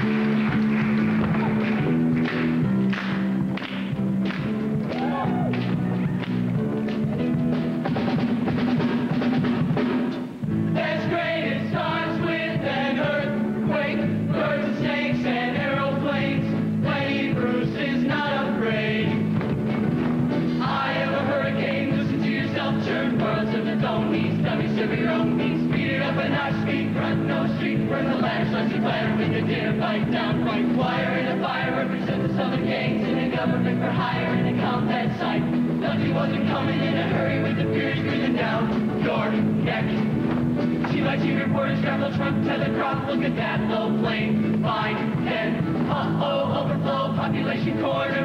That's own. Dummy, needs, speed it up a notch, speed, front, no street, burn the lamps, let's clatter with the dinner fight, down, right, wire in a fire, represent the southern gangs in a government for hire in a combat site. Nothing wasn't coming in a hurry with the furies breathing down your neck. She lets you reporters travel Trump to the crop. Look at that low plane. Fine, then. Uh-oh, overflow, population corner.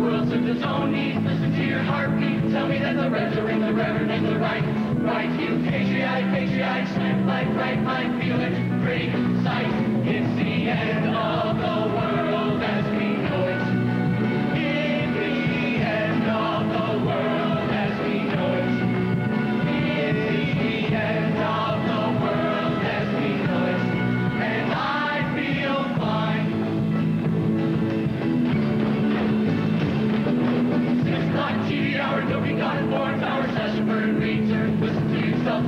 World serves its own needs. Listen to your heartbeat. Tell me that the reds are in the reverend and the right. Right, you patriotic, patriotic, slam like right mind, feel it, pretty sight. It's the end of the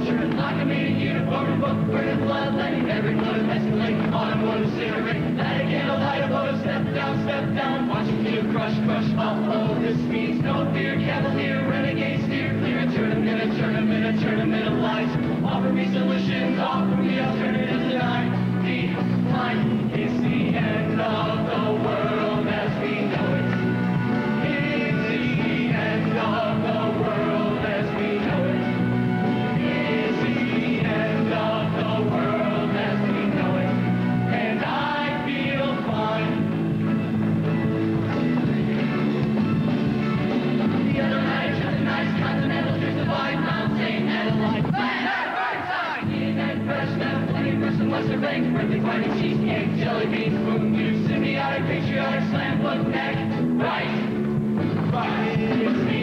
to like a in uniform, book, burning blood, letting every motive escalate, automotive cigarette, that again, a light motive, step down, step down, watching you crush, crush, oh, oh this means no fear, cavalier, renegade, steer clear, a tournament, a tournament, a tournament of lies, offer me solutions, party, cheesecake, jelly beans, you symbiotic, patriotic, slam, book, neck, right. Right,